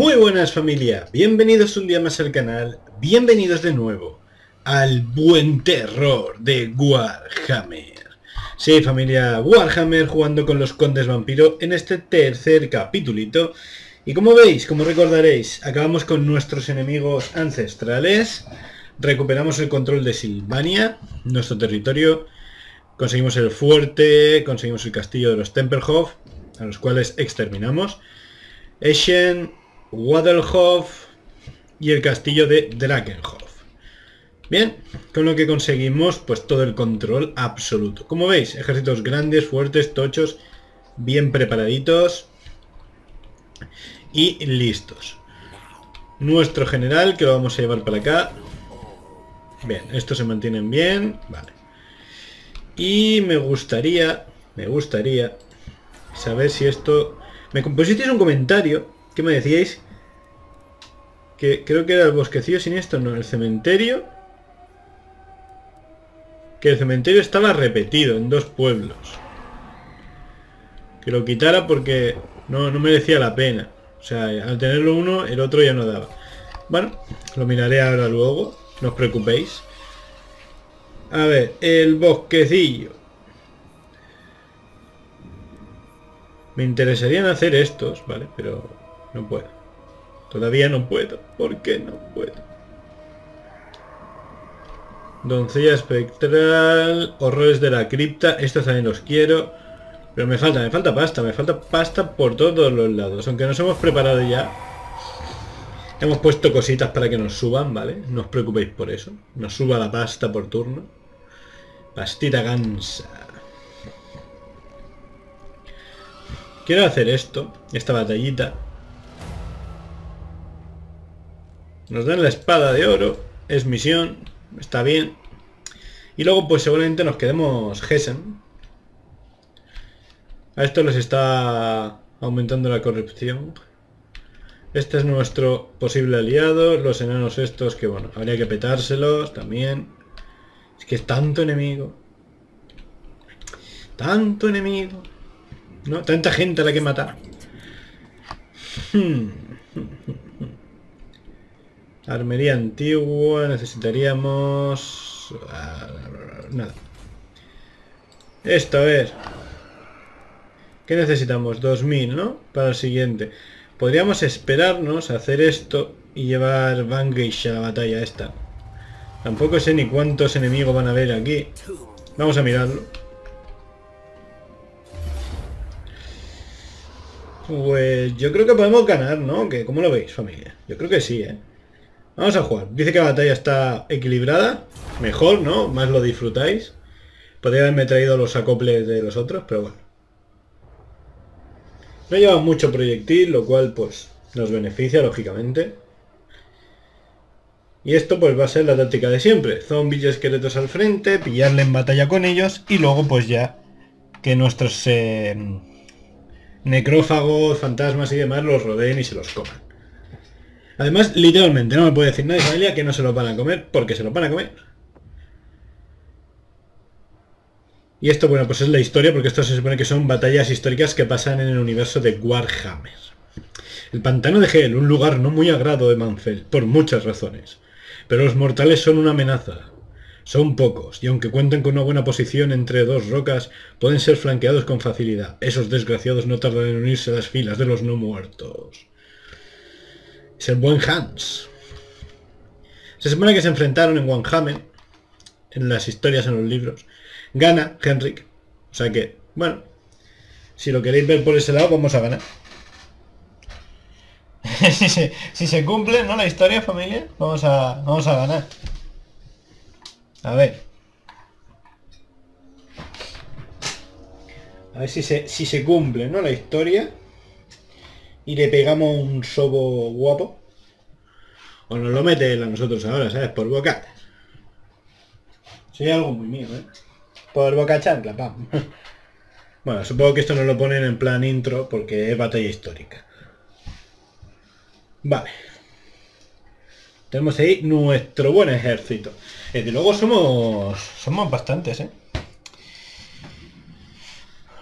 Muy buenas familia, bienvenidos un día más al canal, bienvenidos de nuevo al buen terror de Warhammer. Sí familia, Warhammer jugando con los condes vampiro en este tercer capítulito. Y como veis, como recordaréis, acabamos con nuestros enemigos ancestrales, recuperamos el control de Silvania, nuestro territorio, conseguimos el fuerte, conseguimos el castillo de los Tempelhof, a los cuales exterminamos. Eschen, Wadelhof y el castillo de Drakenhof. Bien, con lo que conseguimos pues todo el control absoluto. Como veis, ejércitos grandes, fuertes, tochos, bien preparaditos y listos. Nuestro general, que lo vamos a llevar para acá. Bien, estos se mantienen bien. Vale. Y me gustaría, me gustaría saber si esto... Me compusisteis un comentario que me decíais que creo que era el bosquecillo siniestro, no, el cementerio. Que el cementerio estaba repetido en dos pueblos. Que lo quitara porque no, no merecía la pena. O sea, al tenerlo uno, el otro ya no daba. Bueno, lo miraré ahora luego, no os preocupéis. A ver, el bosquecillo. Me interesarían hacer estos, ¿vale? Pero no puedo. Todavía no puedo. ¿Por qué no puedo? Doncella espectral, horrores de la cripta, estos también los quiero. Pero me falta, me falta pasta, me falta pasta por todos los lados. Aunque nos hemos preparado ya. Hemos puesto cositas para que nos suban, ¿vale? No os preocupéis por eso. Nos suba la pasta por turno. Pastita gansa. Quiero hacer esto, esta batallita. Nos dan la espada de oro, es misión, está bien. Y luego pues seguramente nos quedemos Hessen. A esto les está aumentando la corrupción. Este es nuestro posible aliado, los enanos estos que bueno, habría que petárselos también. Es que es tanto enemigo. Tanto enemigo. ¿No? Tanta gente a la que matar. Armería antigua, necesitaríamos... Ah, nada. Esto, a ver. ¿Qué necesitamos? 2000, ¿no? Para el siguiente. Podríamos esperarnos a hacer esto y llevar Vangesh a la batalla esta. Tampoco sé ni cuántos enemigos van a haber aquí. Vamos a mirarlo. Pues yo creo que podemos ganar, ¿no? ¿Cómo lo veis, familia? Yo creo que sí, ¿eh? Vamos a jugar. Dice que la batalla está equilibrada. Mejor, ¿no? Más lo disfrutáis. Podría haberme traído los acoples de los otros, pero bueno. No lleva mucho proyectil, lo cual pues nos beneficia, lógicamente. Y esto pues va a ser la táctica de siempre. Zombies y esqueletos al frente, pillarle en batalla con ellos y luego pues ya que nuestros eh, necrófagos, fantasmas y demás los rodeen y se los coman. Además, literalmente, no me puede decir nadie familia que no se lo van a comer porque se lo van a comer. Y esto, bueno, pues es la historia porque esto se supone que son batallas históricas que pasan en el universo de Warhammer. El pantano de Hel, un lugar no muy agrado de Manfell, por muchas razones. Pero los mortales son una amenaza. Son pocos, y aunque cuenten con una buena posición entre dos rocas, pueden ser flanqueados con facilidad. Esos desgraciados no tardan en unirse a las filas de los no muertos. Es el buen Hans. Se supone que se enfrentaron en Warhammer, en las historias, en los libros. Gana Henrik. O sea que, bueno, si lo queréis ver por ese lado, vamos a ganar. si, se, si, se, cumple, ¿no? La historia, familia, vamos a, vamos a ganar. A ver. A ver si se, si se cumple, ¿no? La historia y le pegamos un sobo guapo. O nos lo mete a nosotros ahora, ¿sabes? Por boca. Sería algo muy mío, ¿eh? Por boca chancla, pam. Bueno, supongo que esto nos lo ponen en plan intro porque es batalla histórica. Vale. Tenemos ahí nuestro buen ejército. Desde luego somos somos bastantes, ¿eh?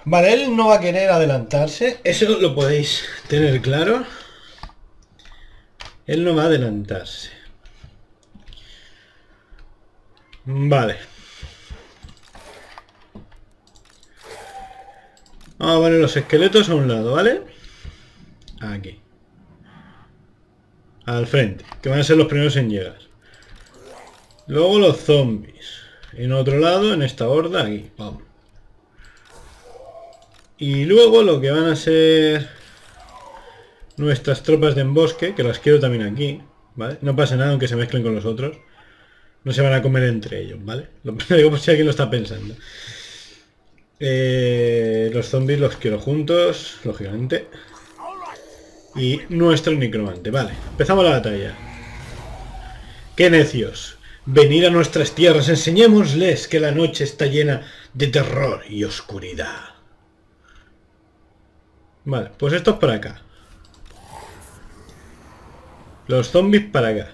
Vale, él no va a querer adelantarse, eso lo podéis tener claro. Él no va a adelantarse. Vale. Vamos a poner los esqueletos a un lado, ¿vale? Aquí. Al frente, que van a ser los primeros en llegar. Luego los zombies. En otro lado, en esta horda, aquí. Y luego lo que van a ser nuestras tropas de embosque, que las quiero también aquí, ¿vale? No pasa nada aunque se mezclen con los otros. No se van a comer entre ellos, ¿vale? Lo digo por si alguien lo está pensando. Eh, los zombies los quiero juntos, lógicamente. Y nuestro necromante, vale. Empezamos la batalla. ¡Qué necios! Venir a nuestras tierras, enseñémosles que la noche está llena de terror y oscuridad. Vale, pues esto es para acá. Los zombies para acá.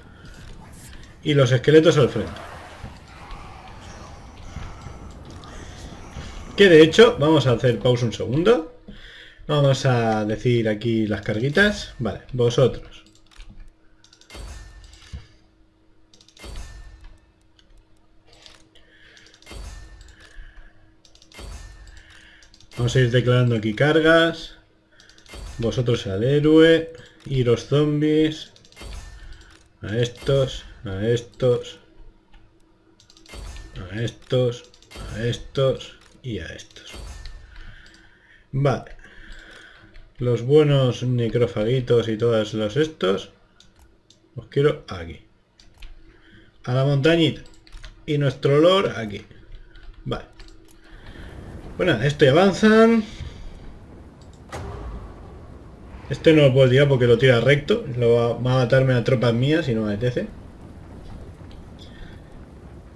Y los esqueletos al frente. Que de hecho, vamos a hacer pausa un segundo. Vamos a decir aquí las carguitas. Vale, vosotros. Vamos a ir declarando aquí cargas. Vosotros al héroe. Y los zombies. A estos. A estos. A estos. A estos. Y a estos. Vale. Los buenos necrofaguitos y todos los estos. Los quiero aquí. A la montañita. Y nuestro olor aquí. Vale. Bueno, esto avanzan. Este no lo puedo tirar porque lo tira recto. Lo va, a matarme a tropas mías si no me apetece.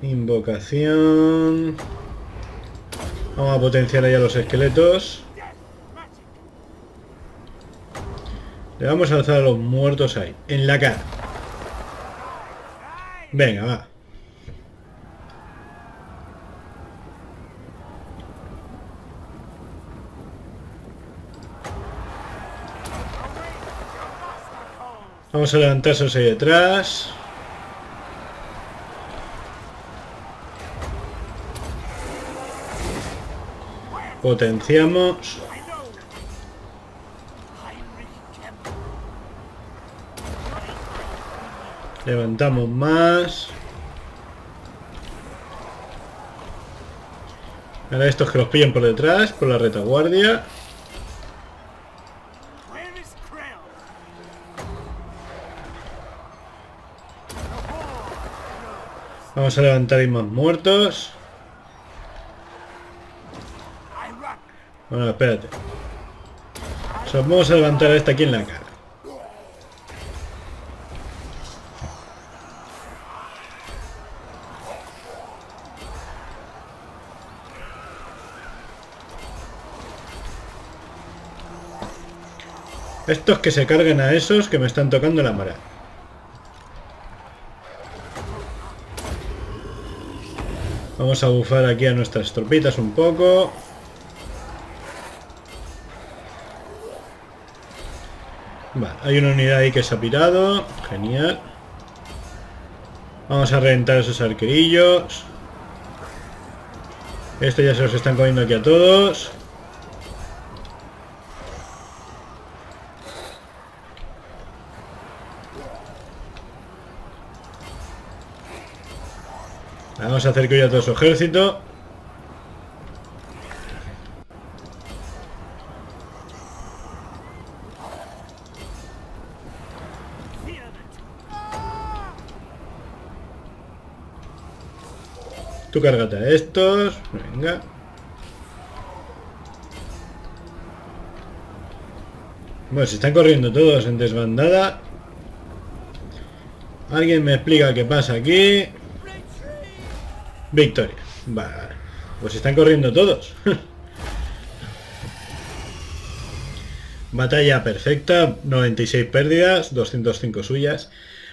Invocación. Vamos a potenciar ahí a los esqueletos. Le vamos a alzar a los muertos ahí. En la cara. Venga, va. Vamos a levantarse ahí detrás. Potenciamos. Levantamos más. Ahora estos que los pillen por detrás, por la retaguardia. Vamos a levantar ahí más muertos. Bueno, espérate. vamos a levantar a esta aquí en la cara. Estos que se carguen a esos que me están tocando la mara. Vamos a bufar aquí a nuestras tropitas un poco. Vale, hay una unidad ahí que se ha pirado. Genial. Vamos a reventar esos arquerillos. Esto ya se los están comiendo aquí a todos. Vamos a hacer que huya todo su ejército. Tú cárgate a estos. Venga. Bueno, se están corriendo todos en desbandada. ¿Alguien me explica qué pasa aquí? Victoria. Vale. Pues están corriendo todos. Batalla perfecta, 96 pérdidas, 205 suyas.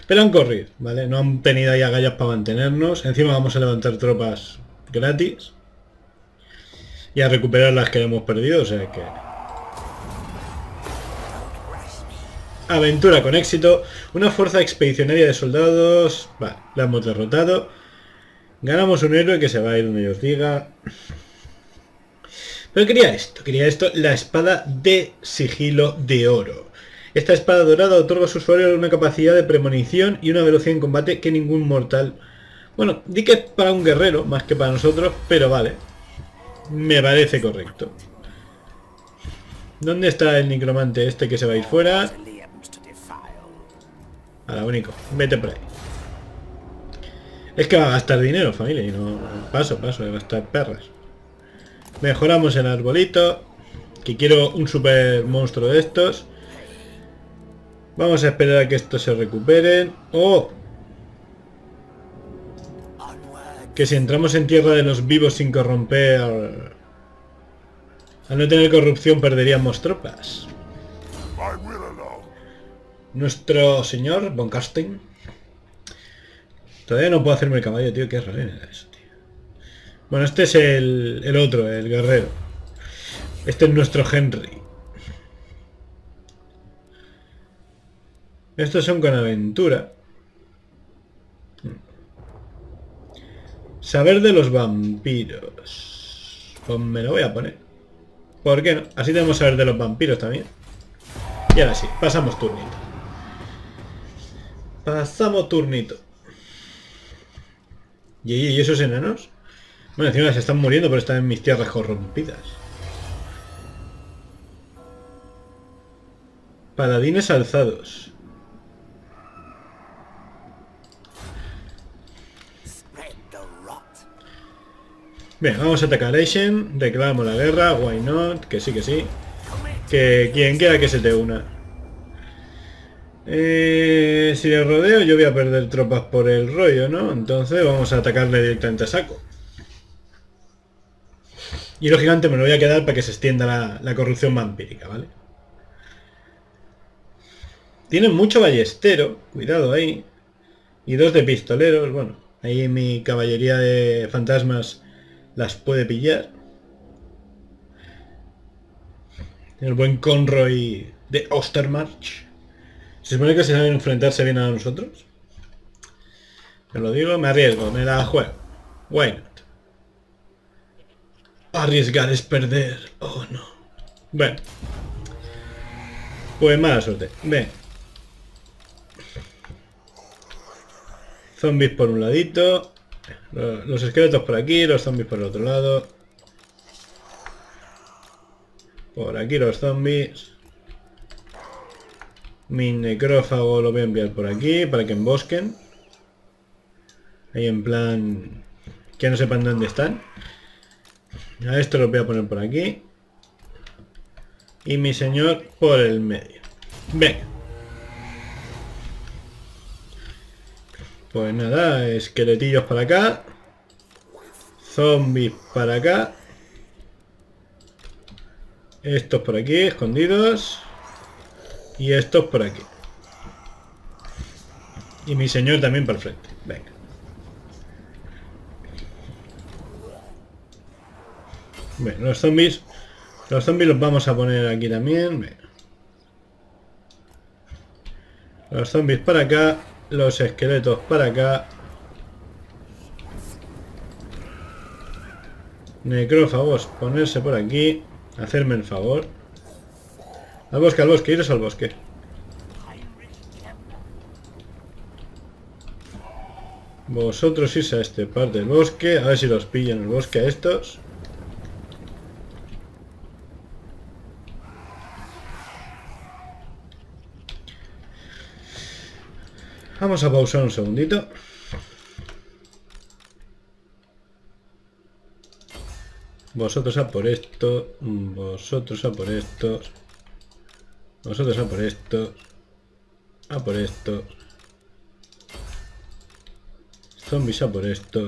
Pero han corrido, ¿vale? No han tenido ahí agallas para mantenernos. Encima vamos a levantar tropas gratis. Y a recuperar las que hemos perdido, o sea que... Aventura con éxito. Una fuerza expedicionaria de soldados. Vale, la hemos derrotado. Ganamos un héroe que se va a ir donde yo os diga. Pero quería esto, quería esto, la espada de sigilo de oro. Esta espada dorada otorga a su usuario una capacidad de premonición y una velocidad en combate que ningún mortal... Bueno, di que es para un guerrero, más que para nosotros, pero vale. Me parece correcto. ¿Dónde está el necromante este que se va a ir fuera? A la único. Vete por ahí. Es que va a gastar dinero, familia, y no... Paso, paso, de gastar perras. Mejoramos el arbolito. Que quiero un super monstruo de estos. Vamos a esperar a que estos se recuperen. ¡Oh! Que si entramos en tierra de los vivos sin corromper... Al no tener corrupción perderíamos tropas. Nuestro señor Von. Todavía no puedo hacerme el caballo, tío. Qué raro eso, tío. Bueno, este es el, el otro, el guerrero. Este es nuestro Henry. Estos son con aventura. Saber de los vampiros. Pues me lo voy a poner. ¿Por qué no? Así tenemos saber de los vampiros también. Y ahora sí, pasamos turnito. Pasamos turnito. ¿Y, esos enanos? Bueno, encima se están muriendo, pero están en mis tierras corrompidas. Paladines alzados. Bien, vamos a atacar a Asian, declaramos la guerra, why not, que sí, que sí. Que quien quiera que se te una. Eh, si le rodeo yo voy a perder tropas por el rollo, ¿no? Entonces vamos a atacarle directamente a saco. Y lógicamente me lo voy a quedar para que se extienda la, la corrupción vampírica, ¿vale? Tienen mucho ballestero, cuidado ahí. Y dos de pistoleros, bueno, ahí mi caballería de fantasmas las puede pillar. El buen Conroy de Ostermarch. ¿Se supone que se saben enfrentarse bien a nosotros? Me lo digo, me arriesgo, me la juego. Why not? Arriesgar es perder. Oh no. Bueno. Pues mala suerte. Ven. Zombies por un ladito. Los esqueletos por aquí, los zombies por el otro lado. Por aquí los zombies. Mi necrófago lo voy a enviar por aquí para que embosquen. Ahí en plan... Que no sepan dónde están. A esto lo voy a poner por aquí. Y mi señor por el medio. Venga. Pues nada, esqueletillos para acá. Zombies para acá. Estos por aquí, escondidos. Y estos por aquí. Y mi señor también para el frente. Venga. Bueno, los zombies... Los zombies los vamos a poner aquí también. Los zombies para acá los esqueletos para acá. Necrófagos, ponerse por aquí. Hacerme el favor. Al bosque, al bosque, iros al bosque. Vosotros irse a este parte del bosque. A ver si los pillan el bosque a estos. Vamos a pausar un segundito. Vosotros a por esto, vosotros a por esto, vosotros a por esto, a por esto, zombies a por esto.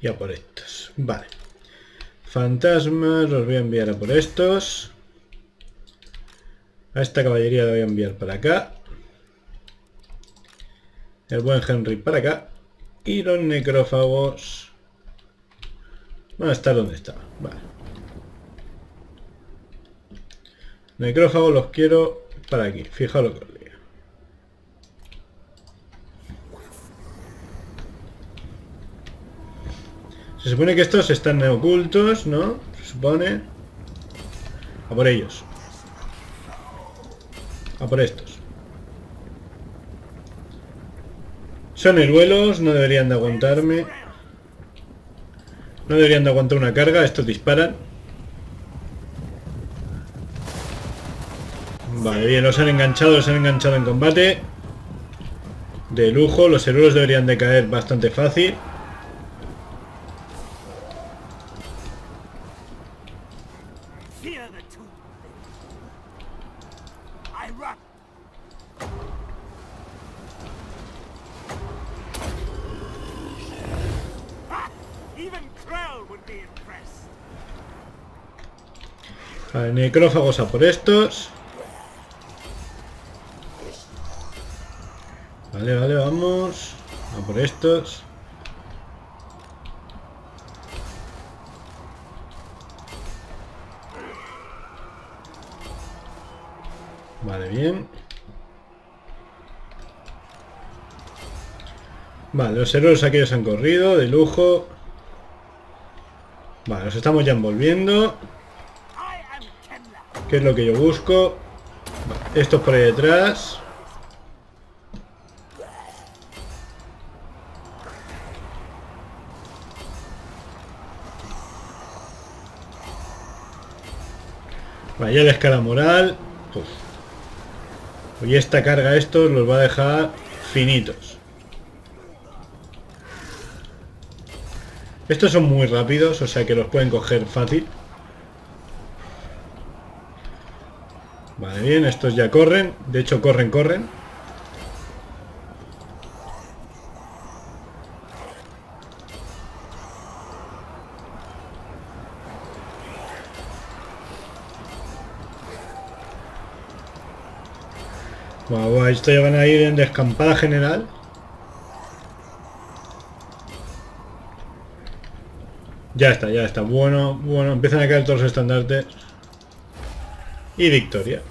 Y a por estos. Vale. Fantasmas, los voy a enviar a por estos. A esta caballería la voy a enviar para acá. El buen Henry para acá. Y los necrófagos Va está donde estaba. Vale. Necrófagos los quiero para aquí. Fijaos lo que os digo. Se supone que estos están ocultos, ¿no? Se supone. A por ellos. A por estos. Son heruelos, no deberían de aguantarme. No deberían de aguantar una carga, estos disparan. Vale, bien, los han enganchado, los han enganchado en combate. De lujo, los heruelos deberían de caer bastante fácil. Vale, necrófagos a por estos. Vale, vale, vamos. A por estos. Vale, bien. Vale, los héroes aquellos han corrido, de lujo. Vale, los estamos ya envolviendo. ¿Qué es lo que yo busco? Vale, Estos por ahí detrás. Vaya la escala moral. Uf. Y esta carga estos los va a dejar finitos. Estos son muy rápidos, o sea que los pueden coger fácil. Vale, bien, estos ya corren. De hecho, corren, corren. Guau, esto ya van a ir en descampada general. Ya está, ya está. Bueno, bueno, empiezan a caer todos los estandartes. Y victoria.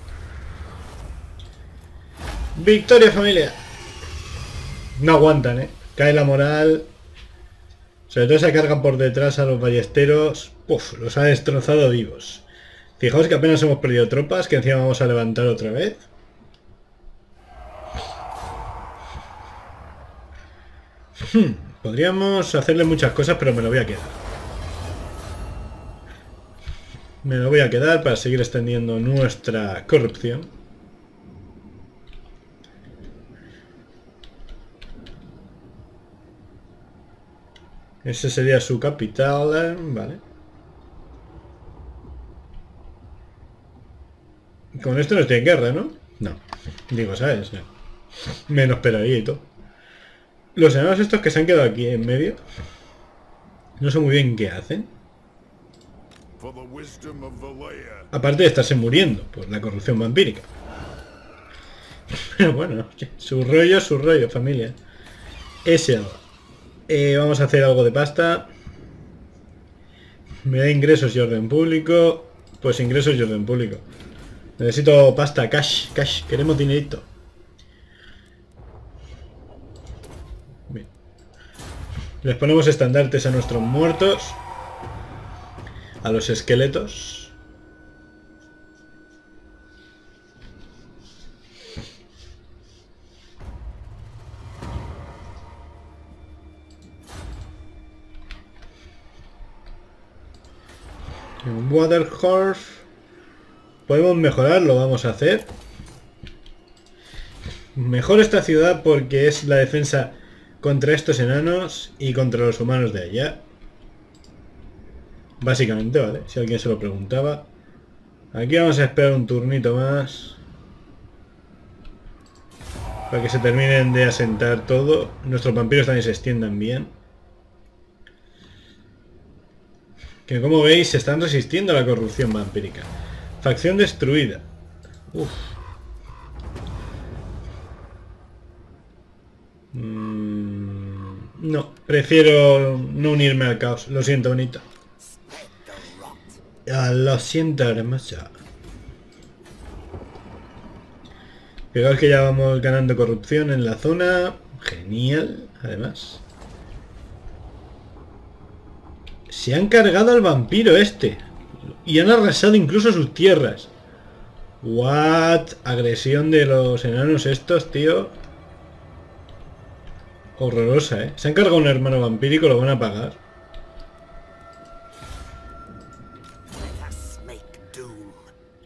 Victoria familia. No aguantan, ¿eh? Cae la moral. Sobre todo se cargan por detrás a los ballesteros. Uf, los ha destrozado vivos. Fijaos que apenas hemos perdido tropas, que encima vamos a levantar otra vez. Hmm, podríamos hacerle muchas cosas, pero me lo voy a quedar. Me lo voy a quedar para seguir extendiendo nuestra corrupción. Ese sería su capital, eh, vale. Con esto no estoy en guerra, ¿no? No. Digo, ¿sabes? Me lo esperaría y todo. Los enanos estos que se han quedado aquí en medio. No sé muy bien qué hacen. Aparte de estarse muriendo por la corrupción vampírica. Pero bueno, su rollo, su rollo, familia. Ese algo. Eh, vamos a hacer algo de pasta. Me da ingresos y orden público. Pues ingresos y orden público. Necesito pasta, cash, cash. Queremos dinerito. Bien. Les ponemos estandartes a nuestros muertos. A los esqueletos. Waterhorse podemos mejorarlo, vamos a hacer. Mejor esta ciudad porque es la defensa contra estos enanos y contra los humanos de allá. Básicamente, ¿vale? Si alguien se lo preguntaba. Aquí vamos a esperar un turnito más. Para que se terminen de asentar todo. Nuestros vampiros también se extiendan bien. Que como veis se están resistiendo a la corrupción vampírica. Facción destruida. Uf. Mm, no, prefiero no unirme al caos. Lo siento, bonito. Ah, lo siento, hermosa. Fijaos que ya vamos ganando corrupción en la zona. Genial, además. Se han cargado al vampiro este. Y han arrasado incluso sus tierras. What? Agresión de los enanos estos, tío. Horrorosa, ¿eh? Se han cargado un hermano vampírico, lo van a pagar.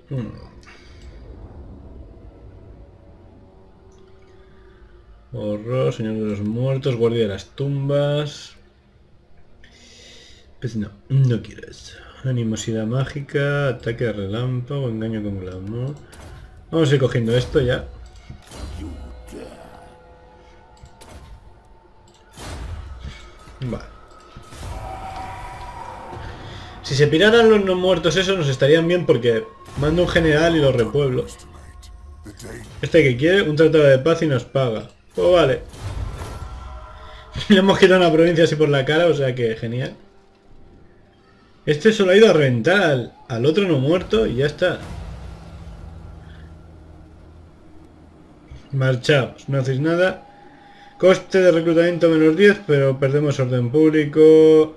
Hmm. Horror, Señor de los Muertos, Guardia de las Tumbas. Pues no, no quiero eso. Animosidad mágica, ataque de relámpago, engaño con glamour. Vamos a ir cogiendo esto ya. Vale. Si se piraran los no muertos eso nos estarían bien porque mando un general y los repueblo. Este que quiere un tratado de paz y nos paga. Pues vale. Le hemos quitado una provincia así por la cara, o sea que genial. Este solo ha ido a reventar al, al otro no muerto y ya está. Marchaos, no hacéis nada. Coste de reclutamiento menos 10, pero perdemos orden público.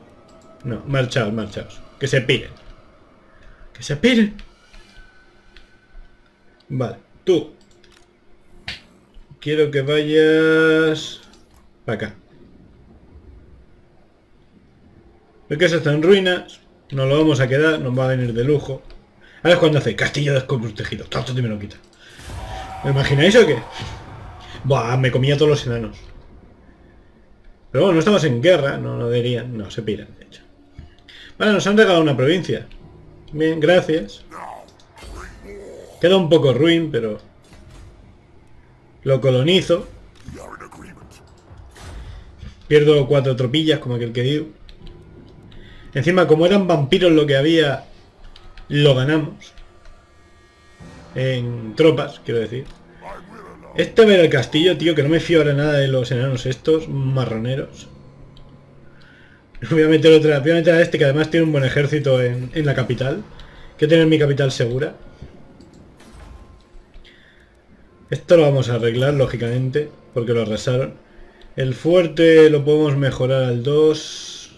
No, marchaos, marchaos. Que se piren. Que se piren. Vale, tú. Quiero que vayas... Para acá. Que se está en ruinas. Nos lo vamos a quedar, nos va a venir de lujo. Ahora es cuando hace castillo desprotegido. Tanto te me lo quita. ¿Me imagináis o qué? Buah, me comía todos los enanos. Pero bueno, no estamos en guerra, no, no deberían. No, se piran, de hecho. Vale, nos han regalado una provincia. Bien, gracias. Queda un poco ruin, pero... Lo colonizo. Pierdo cuatro tropillas, como aquel que digo. Encima, como eran vampiros lo que había, lo ganamos. En tropas, quiero decir. Este ver el castillo, tío, que no me fío ahora nada de los enanos estos, marroneros. Voy a meter otra, voy a meter a este que además tiene un buen ejército en, en la capital. Quiero tener mi capital segura. Esto lo vamos a arreglar, lógicamente, porque lo arrasaron. El fuerte lo podemos mejorar al 2.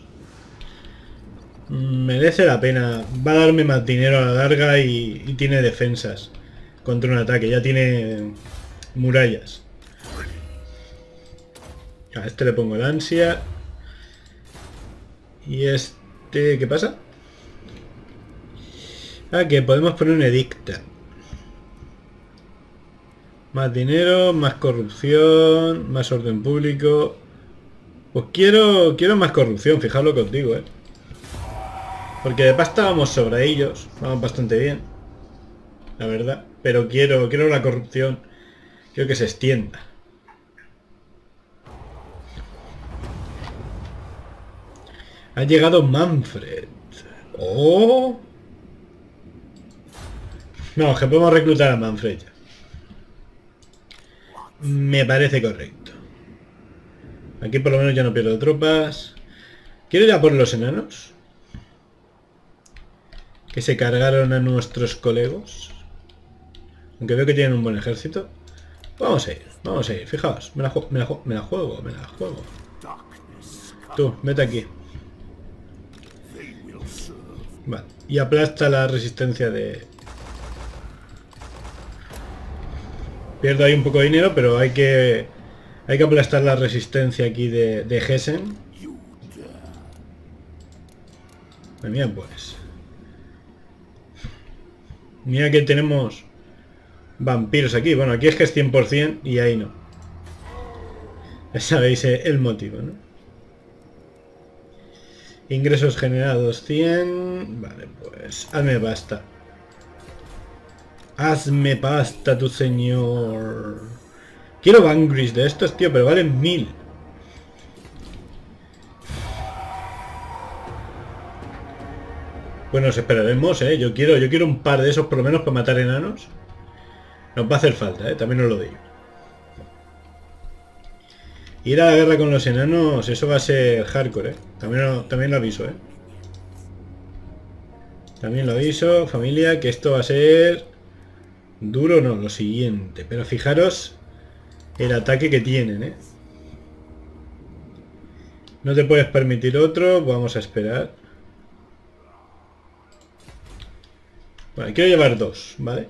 Mm, Merece la pena. Va a darme más dinero a la larga y, y tiene defensas contra un ataque. Ya tiene murallas. A este le pongo el ansia. Y este... ¿Qué pasa? Ah, que podemos poner un edicta. Más dinero, más corrupción, más orden público. Pues quiero quiero más corrupción, fijaos lo que os digo, ¿eh? Porque de pasta vamos sobre ellos, vamos bastante bien. La verdad. Pero quiero, quiero la corrupción. Quiero que se extienda. Ha llegado Manfred. ¡Oh! No, que podemos reclutar a Manfred ya. Me parece correcto. Aquí por lo menos ya no pierdo tropas. ¿Quiero ir a por los enanos? Que se cargaron a nuestros colegos. Aunque veo que tienen un buen ejército. Vamos a ir, vamos a ir. Fijaos, me la, me me la juego, me la juego. Tú, vete aquí. Vale. Y aplasta la resistencia de... Pierdo ahí un poco de dinero, pero hay que... Hay que aplastar la resistencia aquí de, de Hessen. Pues mira, pues. Mira que tenemos vampiros aquí. Bueno, aquí es que es 100% y ahí no. Ya sabéis eh, el motivo, ¿no? Ingresos generados 100. Vale, pues hazme basta. Hazme pasta, tu señor. Quiero Bangris de estos, tío, pero valen mil. Nos esperaremos, ¿eh? Yo quiero, yo quiero un par de esos por lo menos para matar enanos. Nos va a hacer falta, ¿eh? También os lo digo. Ir a la guerra con los enanos, eso va a ser hardcore, ¿eh? También lo, también lo aviso, ¿eh? También lo aviso, familia, que esto va a ser Duro no, lo siguiente. Pero fijaros el ataque que tienen, ¿eh? No te puedes permitir otro, vamos a esperar. Vale, quiero llevar dos, ¿vale?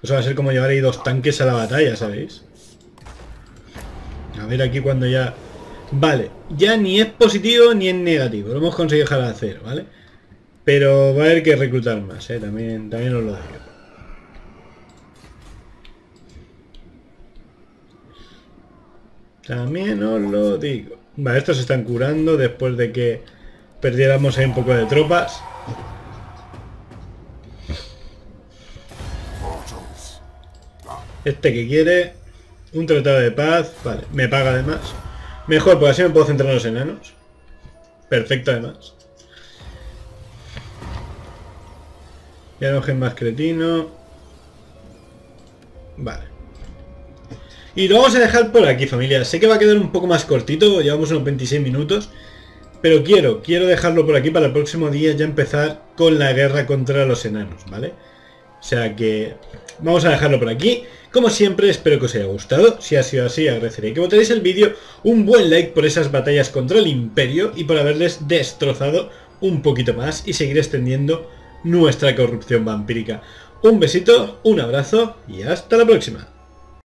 Pues va a ser como llevar ahí dos tanques a la batalla, ¿sabéis? A ver aquí cuando ya... Vale, ya ni es positivo ni es negativo. Lo hemos conseguido dejar de hacer, ¿vale? Pero va a haber que reclutar más, ¿eh? También, también os lo digo. También os lo digo. Vale, estos se están curando después de que perdiéramos ahí un poco de tropas. Este que quiere un tratado de paz, vale, me paga además. Mejor, porque así me puedo centrar en los enanos. Perfecto además. Ya no más cretino. Vale. Y lo vamos a dejar por aquí, familia. Sé que va a quedar un poco más cortito, llevamos unos 26 minutos. Pero quiero, quiero dejarlo por aquí para el próximo día ya empezar con la guerra contra los enanos, ¿vale? O sea que vamos a dejarlo por aquí. Como siempre, espero que os haya gustado. Si ha sido así, agradeceré que votéis el vídeo, un buen like por esas batallas contra el Imperio y por haberles destrozado un poquito más y seguir extendiendo nuestra corrupción vampírica. Un besito, un abrazo y hasta la próxima.